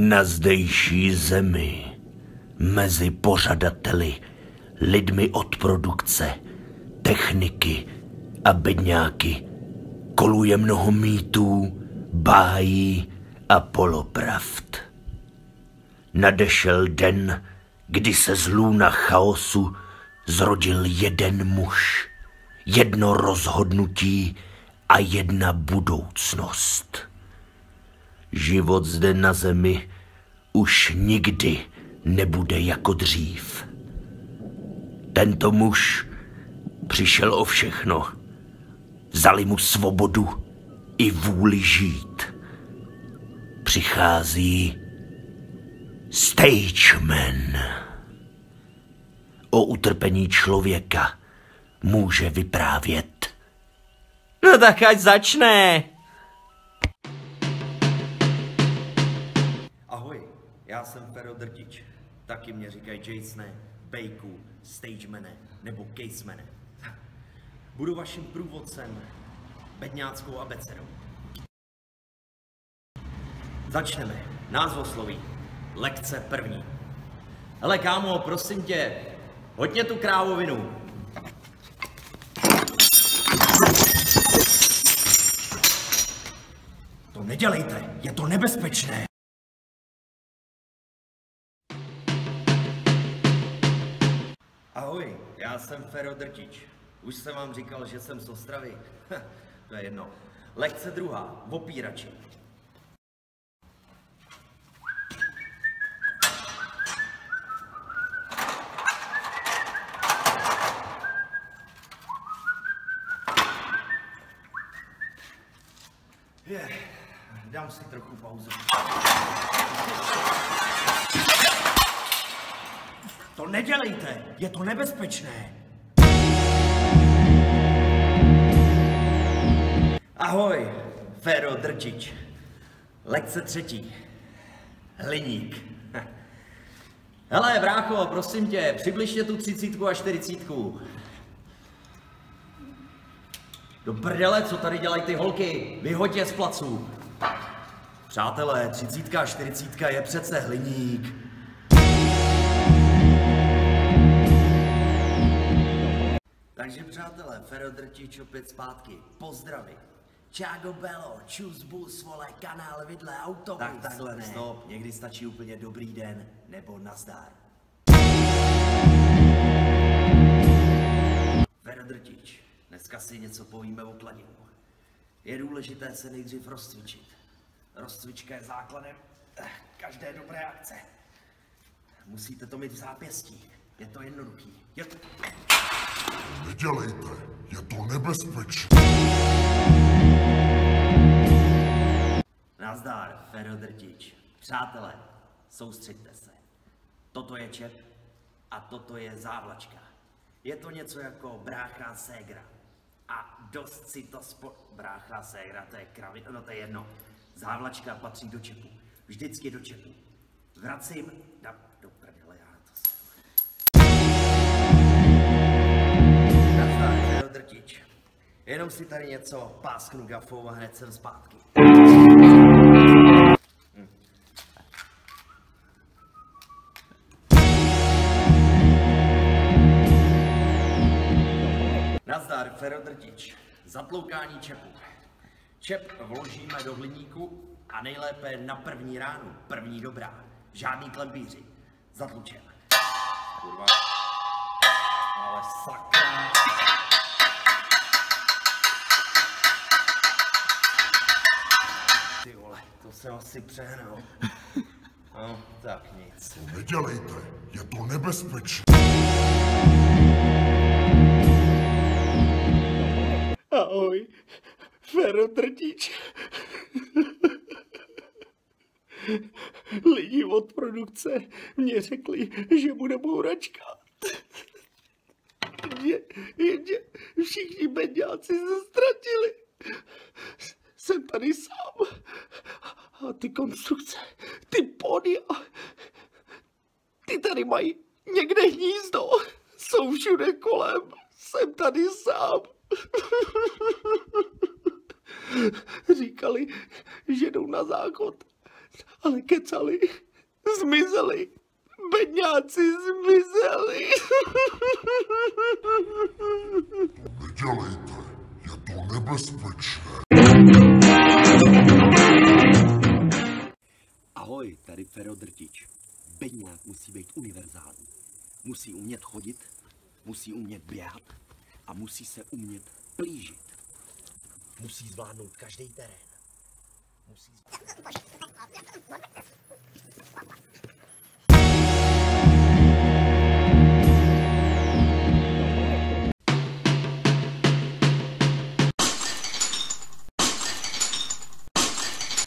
Na zdejší zemi, mezi pořadateli, lidmi od produkce, techniky a bedňáky, koluje mnoho mýtů, bájí a polopravd. Nadešel den, kdy se z lůna chaosu zrodil jeden muž, jedno rozhodnutí a jedna budoucnost. Život zde na zemi už nikdy nebude jako dřív. Tento muž přišel o všechno. Vzali mu svobodu i vůli žít. Přichází Stageman. O utrpení člověka může vyprávět. No tak ať začne. Ahoj, já jsem Fero Drtič. Taky mě říkají Jasone, Bejku, Stagemane nebo Casemane. Budu vaším průvodcem bedňáckou abecedou. Začneme. Názvosloví. Lekce první. Hele kámo, prosím tě, hodně tu krávovinu. To nedělejte, je to nebezpečné. Ahoj, já jsem Fero Drtič. Už jsem vám říkal, že jsem z Ostravy. to je jedno. Lekce druhá, opírači. Je, dám si trochu pauzu. To nedělejte, je to nebezpečné. Ahoj, Féro Drčič. Lekce třetí. Hliník. Hele, brácho, prosím tě, přibližně tu třicítku a čtyřicítku. Do prdele, co tady dělají ty holky? Vyhoď je z placu. Přátelé, třicítka a čtyřicítka je přece hliník. Takže přátelé, Fero Drtič opět zpátky. Pozdraví. Čágo Belo, čus bus, vole, kanál, vidle, autobus. Tak takhle, ne. stop. Někdy stačí úplně dobrý den, nebo nazdar. Fero Drtič, dneska si něco povíme o kladivu. Je důležité se nejdřív rozcvičit. Rozcvička je základem eh, každé dobré akce. Musíte to mít v zápěstí. Je to jednoduchý. Je to... Nedělejte, je to nebezpečné. Nazdar, Fero Drtič. Přátelé, soustřeďte se. Toto je čep a toto je závlačka. Je to něco jako brácha ségra. A dost si to spo... Brácha ségra, to je kravit, no to je jedno. Závlačka patří do čepu. Vždycky do čepu. Vracím, da, do prdele, já to Drtič. Jenom si tady něco pásknu gafou a hned jsem zpátky. Nazdar, Ferodrtič. Zatloukání čepu. Čep vložíme do hliníku a nejlépe na první ránu. První dobrá. Žádný klempíři. Zatlučeme. Kurva. Ale sakra. Asi přehnal. No, tak nic. To nedělejte, je to nebezpečné. Ahoj, Fero Drtič. Lidi od produkce mě řekli, že bude bouračka. Jenže, jenže všichni bedňáci se ztratili. Jsem tady sám. A ty konstrukce, ty podia, ty tady mají někde hnízdo. Jsou všude kolem. Jsem tady sám. Říkali, že jdou na záchod. ale kecali. Zmizeli. Bedňáci zmizeli. Nedělejte, je to nebezpečné. Ahoj, tady Fero Drtič. Bedňák musí být univerzální. Musí umět chodit, musí umět běhat a musí se umět plížit. Musí zvládnout každý terén. Musí...